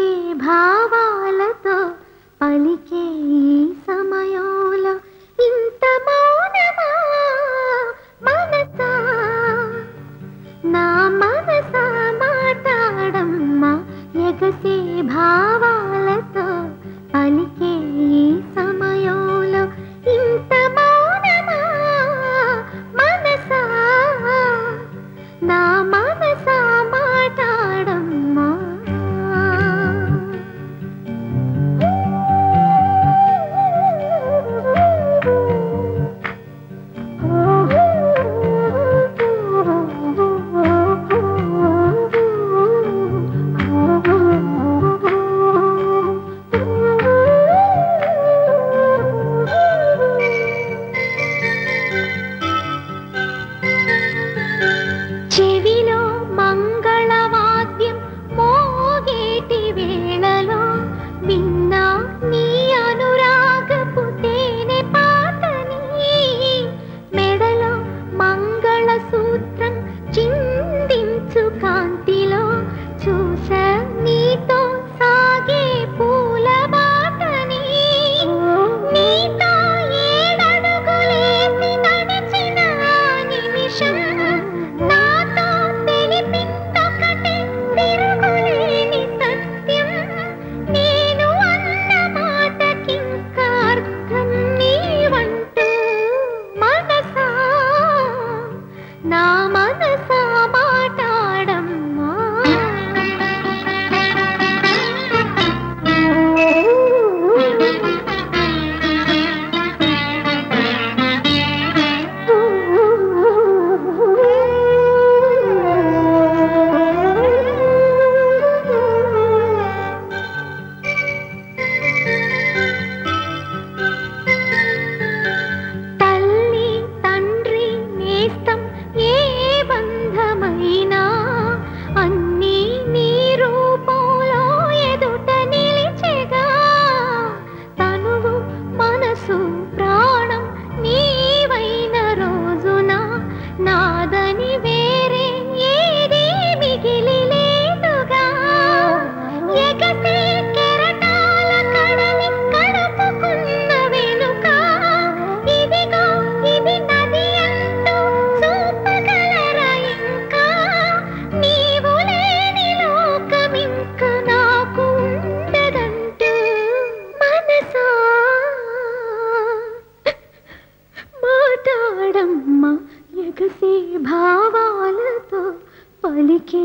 చేసే భావాలతో పలికే ఈ సమయంలో ఇంత మౌనమా మనసా? నా మనసా మాట్లాడమ్మా ఎగసే భావాలతో పలికే ఈ సమయంలో ఇంత మౌనమా మనసా? నా చేస్తాం ఏ బంధమైనా అన్నీ నీ రూపంలో ఎదుట నిలిచెగా తనువు మనసు ఎక్కడమ్మా ఎగసే భావాలతో పలికే